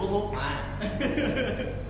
哎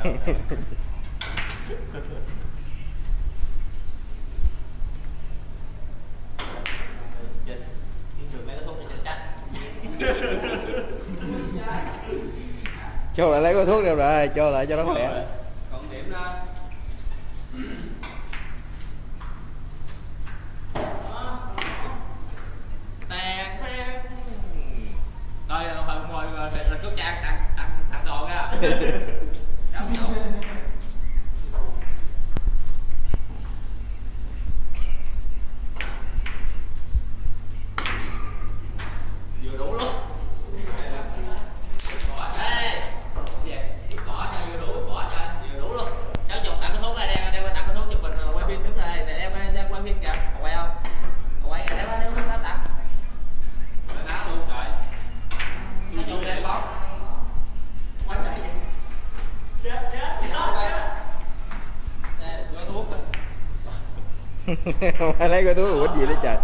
cho lại lấy cái thuốc đâu rồi cho lại cho nó khỏe. Còn điểm đó. Rồi rồi ngồi rồi rồi chốt trang tặng tặng tặng đồ ra No. อะไรก็ดูวันดีเลยจัด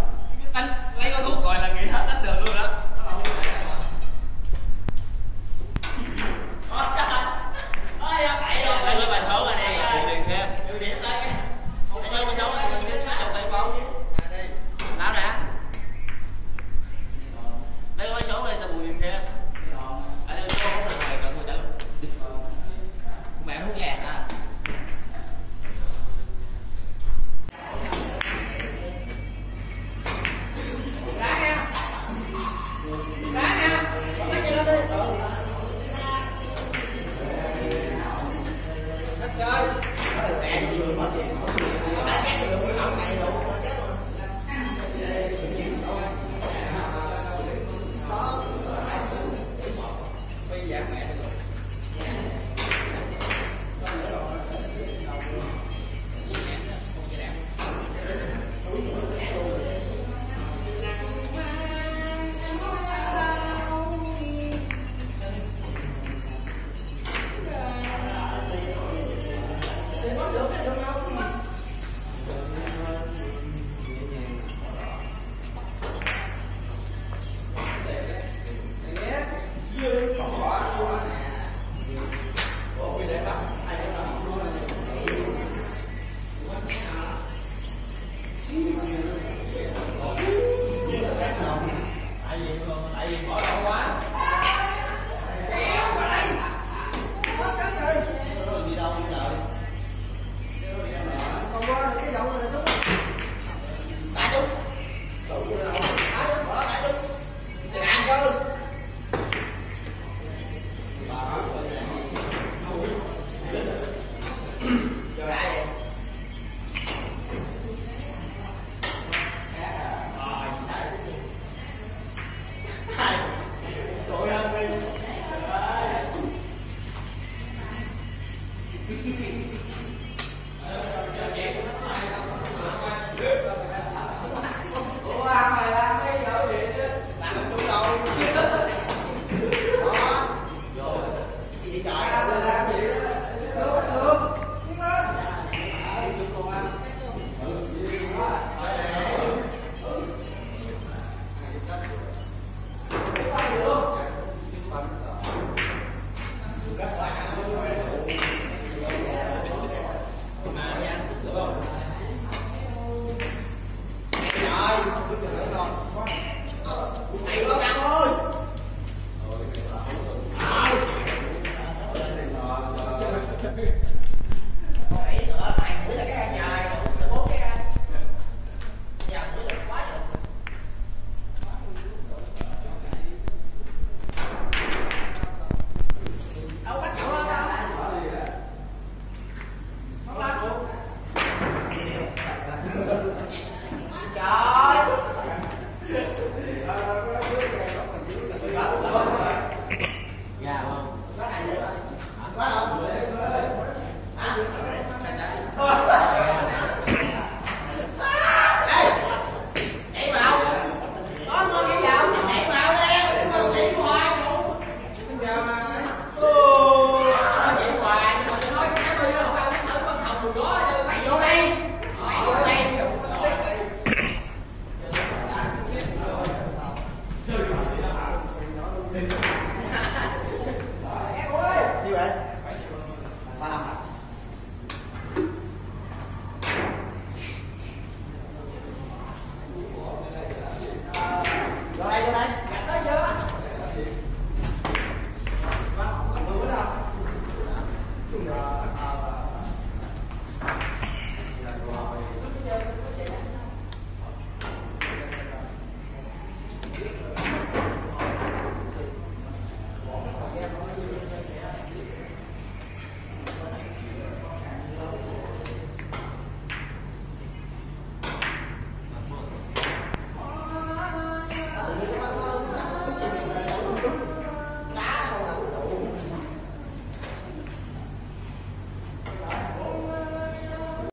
Mày luôn ăn